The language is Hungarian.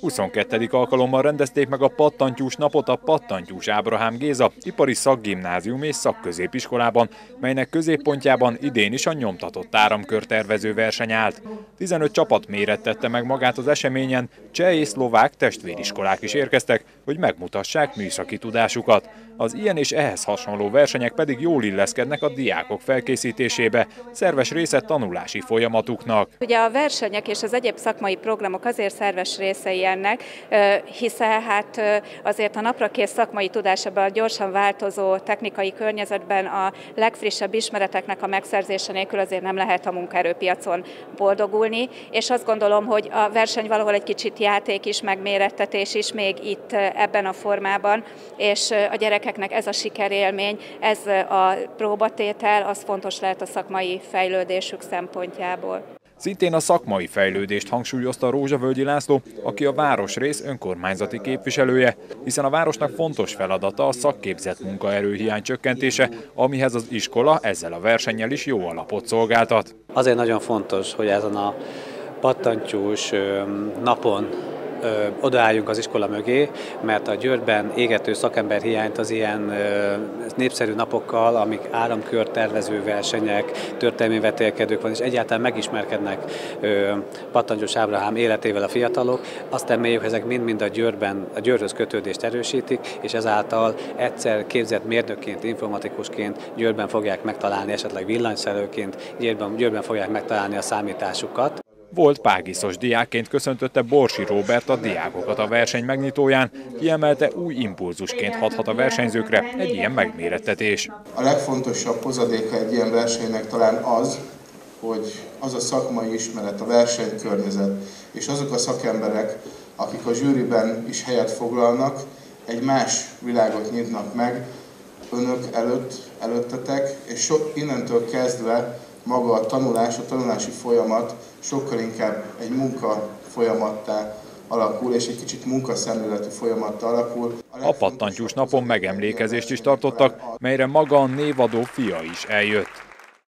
22. alkalommal rendezték meg a pattantyús napot a Pattantyús Ábrahám Géza ipari szakgimnázium és szakközépiskolában, melynek középpontjában idén is a nyomtatott áramkör tervező verseny állt. 15 csapat mérettette meg magát az eseményen, cseh és szlovák testvériskolák is érkeztek, hogy megmutassák műszaki tudásukat. Az ilyen és ehhez hasonló versenyek pedig jól illeszkednek a diákok felkészítésébe, szerves része tanulási folyamatuknak. Ugye a versenyek és az egyéb szakmai programok azért szerves részei ennek, hiszen hát azért a naprakész szakmai tudás ebben a gyorsan változó technikai környezetben a legfrissebb ismereteknek a megszerzése nélkül azért nem lehet a munkaerőpiacon boldogulni, és azt gondolom, hogy a verseny valahol egy kicsit játék is, megmérettetés is még itt ebben a formában, és a gyerekeknek ez a sikerélmény, ez a próbatétel, az fontos lehet a szakmai fejlődésük szempontjából. Szintén a szakmai fejlődést hangsúlyozta Rózsavölgyi László, aki a városrész önkormányzati képviselője, hiszen a városnak fontos feladata a szakképzett munkaerőhiány csökkentése, amihez az iskola ezzel a versennyel is jó alapot szolgáltat. Azért nagyon fontos, hogy ezen a pattantyús napon odaálljunk az iskola mögé, mert a Győrben égető szakember hiányt az ilyen népszerű napokkal, amik áramkör versenyek, történelmi vetélkedők van, és egyáltalán megismerkednek Pattangyos Ábrahám életével a fiatalok, azt reméljük, ezek mind-mind a Győrben, a Győrhöz kötődést erősítik, és ezáltal egyszer képzett mérnökként, informatikusként Győrben fogják megtalálni, esetleg villanyszerőként, Győrben, Győrben fogják megtalálni a számításukat. Volt Págiszos diákként köszöntötte Borsi Róbert a diákokat a verseny megnyitóján, kiemelte új impulzusként hathat a versenyzőkre egy ilyen megmérettetés. A legfontosabb hozadéka egy ilyen versenynek talán az, hogy az a szakmai ismeret, a versenykörnyezet és azok a szakemberek, akik a zsűriben is helyet foglalnak, egy más világot nyitnak meg önök előtt, előttetek, és sok innentől kezdve maga a tanulás, a tanulási folyamat sokkal inkább egy munka folyamattá alakul, és egy kicsit munkaszemléletű folyamattá alakul. A pattantyús napon megemlékezést is tartottak, melyre maga a névadó fia is eljött.